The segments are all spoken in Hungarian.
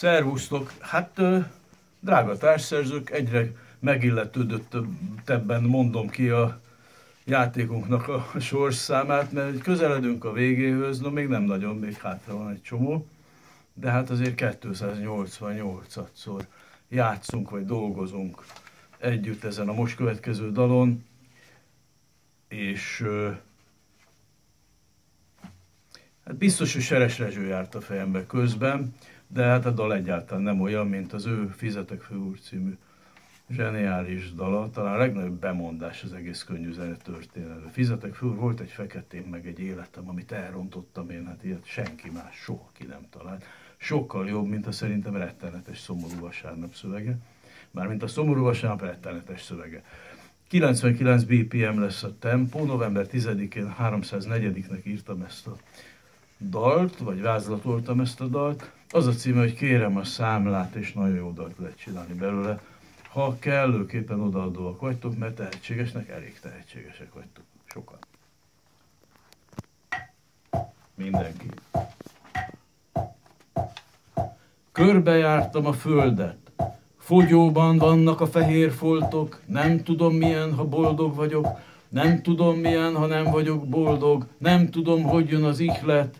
Szervusztok! Hát, drága társszerzők, egyre megilletődöttebben mondom ki a játékunknak a sorszámát, mert közeledünk a végéhöz, no még nem nagyon, még hátra van egy csomó, de hát azért 288-szor játszunk vagy dolgozunk együtt ezen a most következő dalon, és hát biztos, hogy Seres Rezső járt a fejembe közben, de hát a dal egyáltalán nem olyan, mint az ő Fizetek fő úr című zseniális dala, talán a legnagyobb bemondás az egész könnyű zene történetben. Fizetek fő volt egy feketén, meg egy életem, amit elrontottam én, hát ilyet senki más soha ki nem talált. Sokkal jobb, mint a szerintem rettenetes szomorú vasárnap szövege. Mármint a szomorú vasárnap rettenetes szövege. 99 BPM lesz a tempó, november 10-én 304-nek írtam ezt a dalt, vagy vázlatoltam ezt a dalt. Az a címe, hogy kérem a számlát, és nagyon jó dalt lehet csinálni belőle, ha kellőképpen odaadóak vagytok, mert tehetségesnek elég tehetségesek vagytok. Sokan. Mindenki. Körbejártam a földet. Fogyóban vannak a fehér foltok, nem tudom milyen, ha boldog vagyok, nem tudom milyen, ha nem vagyok boldog, nem tudom, hogy jön az ihlet,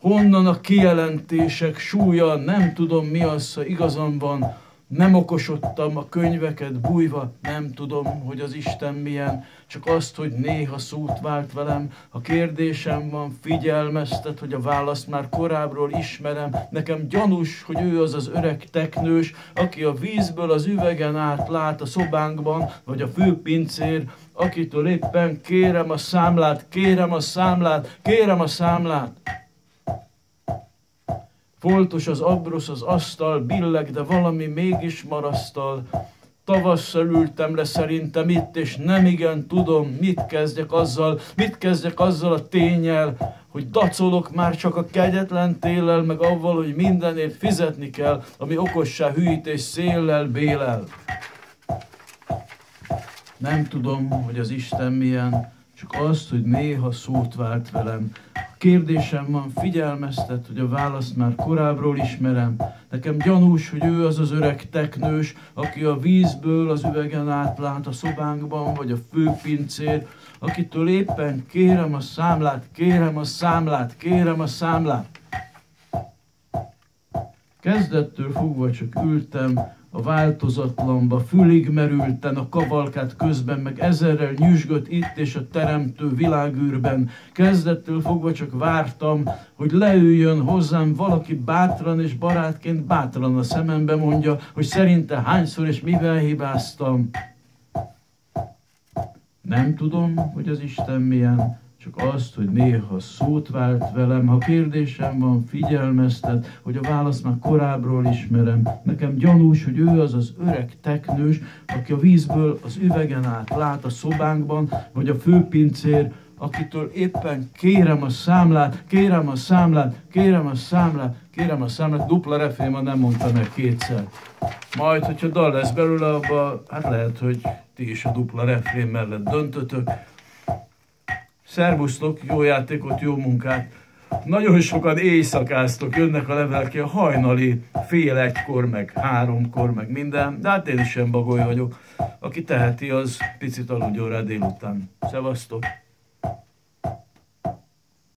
honnan a kijelentések súlya, nem tudom mi az, ha igazam van, nem okosodtam a könyveket bújva, nem tudom, hogy az Isten milyen, csak azt, hogy néha szót vált velem. Ha kérdésem van, figyelmeztet, hogy a választ már korábbról ismerem. Nekem gyanús, hogy ő az az öreg teknős, aki a vízből az üvegen át lát a szobánkban, vagy a főpincér, akitől éppen kérem a számlát, kérem a számlát, kérem a számlát. Foltos az abrosz az asztal, billeg, de valami mégis marasztal. Tavasszal ültem le szerintem itt, és nem igen tudom, mit kezdjek azzal, mit kezdjek azzal a tényel, hogy dacolok már csak a kegyetlen télel, meg avval, hogy mindenért fizetni kell, ami okossá hűítés széllel bélel. Nem tudom, hogy az Isten milyen, csak azt, hogy néha szót vált velem, Kérdésem van, figyelmeztet, hogy a választ már korábbról ismerem. Nekem gyanús, hogy ő az az öreg teknős, aki a vízből az üvegen átlát a szobánkban, vagy a főpincér, akitől éppen kérem a számlát, kérem a számlát, kérem a számlát. Kezdettől fogva csak ültem, a változatlanba, fülig merülten a kavalkát közben, meg ezerrel nyüzsgött itt és a teremtő világűrben. Kezdettől fogva csak vártam, hogy leüljön hozzám valaki bátran és barátként bátran a szemembe mondja, hogy szerinte hányszor és mivel hibáztam. Nem tudom, hogy az Isten milyen, csak azt, hogy néha szót vált velem, ha kérdésem van, figyelmeztet, hogy a választ már korábbról ismerem. Nekem gyanús, hogy ő az az öreg teknős, aki a vízből az üvegen át lát a szobánkban, vagy a főpincér, akitől éppen kérem a számlát, kérem a számlát, kérem a számlát, kérem a számlát, dupla refréma nem mondtam el kétszer. Majd, hogyha dal lesz belőle, abba, hát lehet, hogy ti is a dupla refrén mellett döntötök, Szervusztok, jó játékot, jó munkát! Nagyon sokan éjszakáztok, jönnek a levelek, a hajnali fél egykor, meg háromkor, meg minden, de hát én is sem bagoly vagyok. Aki teheti, az picit aludjon rá délután. Szevasztok!